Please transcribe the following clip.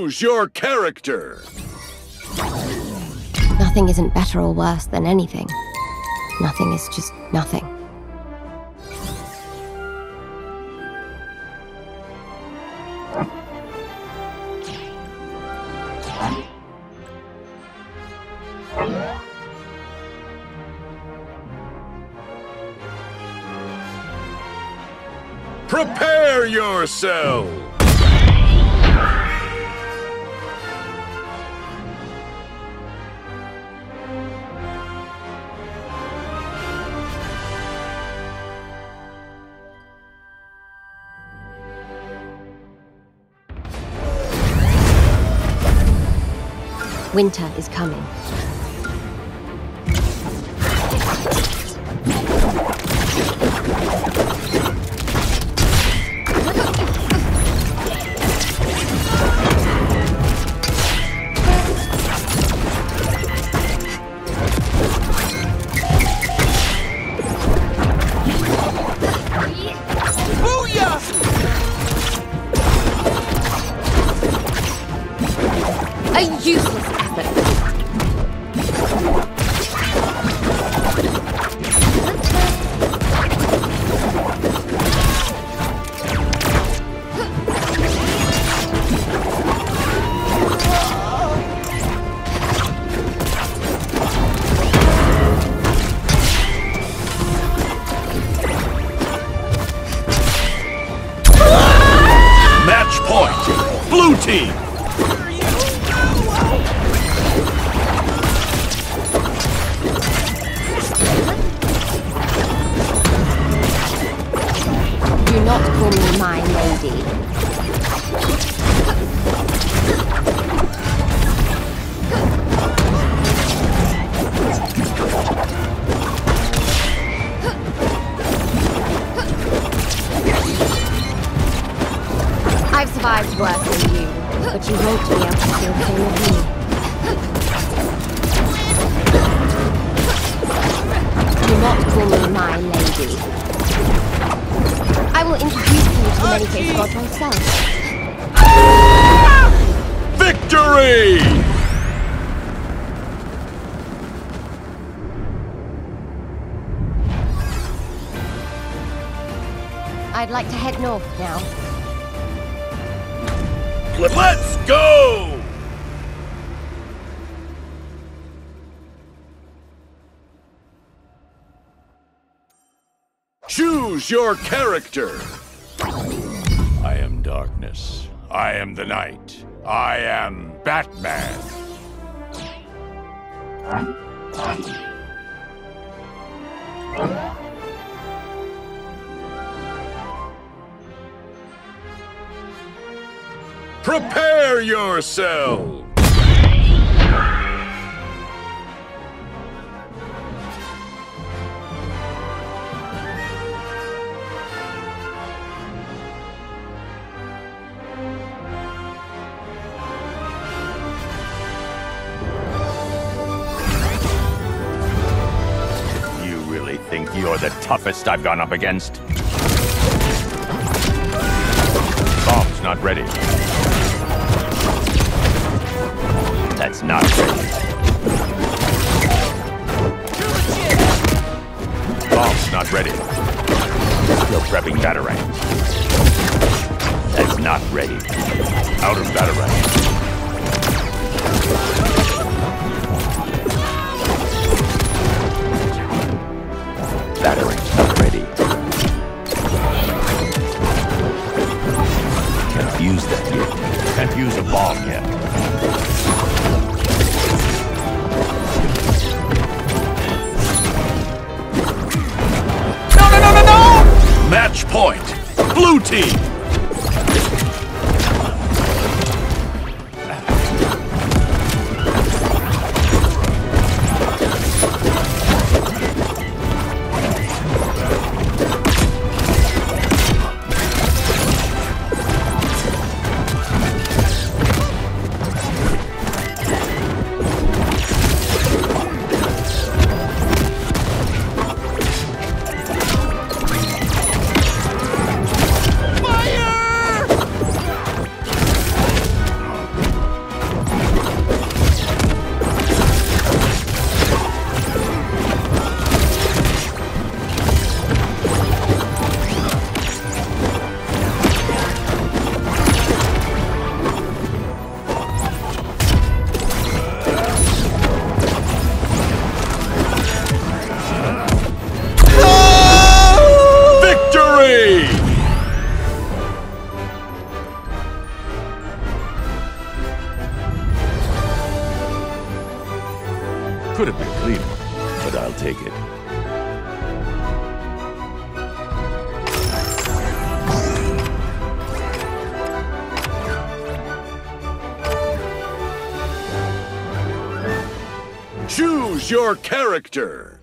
Choose your character! Nothing isn't better or worse than anything. Nothing is just nothing. Prepare yourself! Winter is coming. Useless team! Do not call me my lady. I've survived worse than you, but you won't be able to do the same with me. Do not call me my lady. I will introduce you to the many faced god myself. Victory! I'd like to head north now. Let's go! Choose your character! I am darkness. I am the night. I am Batman. Prepare yourself! You really think you're the toughest I've gone up against? Bomb's not ready. ready. Still prepping Batarang. That's not ready. Out of Batarang. Batarang's not ready. Can't use that yet. Can't use a bomb yet. Point. Blue team. But I'll take it. Choose your character.